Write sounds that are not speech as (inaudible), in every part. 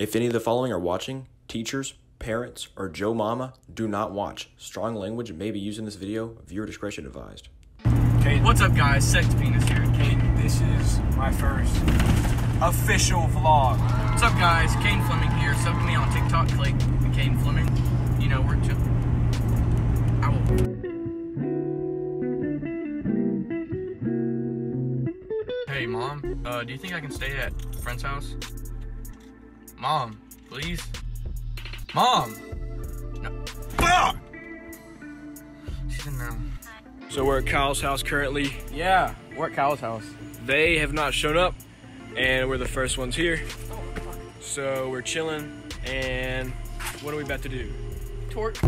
If any of the following are watching, teachers, parents, or Joe Mama, do not watch. Strong language may be used in this video. Viewer discretion advised. Kate, What's up, guys? Sex Penis here. Kate, this is my first official vlog. What's up, guys? Kane Fleming here. Sub to me on TikTok. Click Kane Fleming. You know, we're chill. Hey, mom. Uh, do you think I can stay at friend's house? Mom, please. Mom. No. Fuck! She's in now. So we're at Kyle's house currently. Yeah, we're at Kyle's house. They have not shown up, and we're the first ones here. So we're chilling, and what are we about to do? Torque.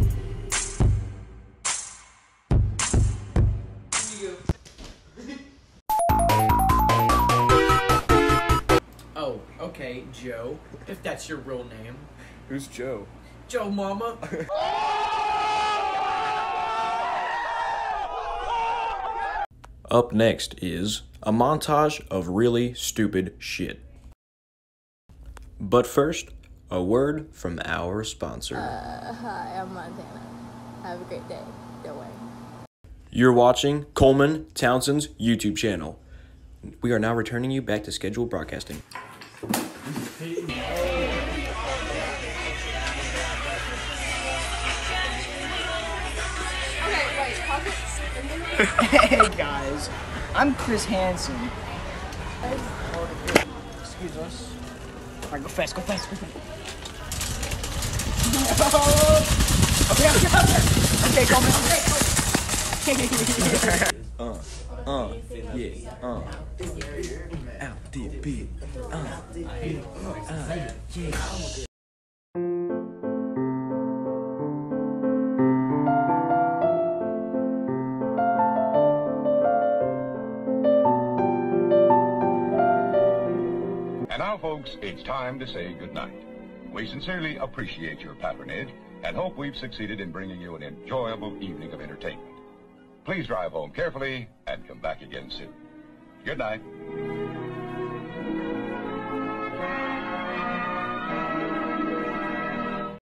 Okay, Joe. If that's your real name. Who's Joe? Joe Mama. (laughs) Up next is a montage of really stupid shit. But first, a word from our sponsor. Uh, hi, I'm Montana. Have a great day. Don't worry. You're watching Coleman Townsend's YouTube channel. We are now returning you back to scheduled broadcasting. (laughs) Hey guys, I'm Chris Hansen. Excuse us. Alright, go fast, go fast, go fast. (laughs) okay, okay, okay. (laughs) Okay, go, man. Uh, yeah, uh. LDB, uh, uh, yeah. And now, folks, it's time to say goodnight. We sincerely appreciate your patronage and hope we've succeeded in bringing you an enjoyable evening of entertainment. Please drive home carefully and come back again soon. Good night.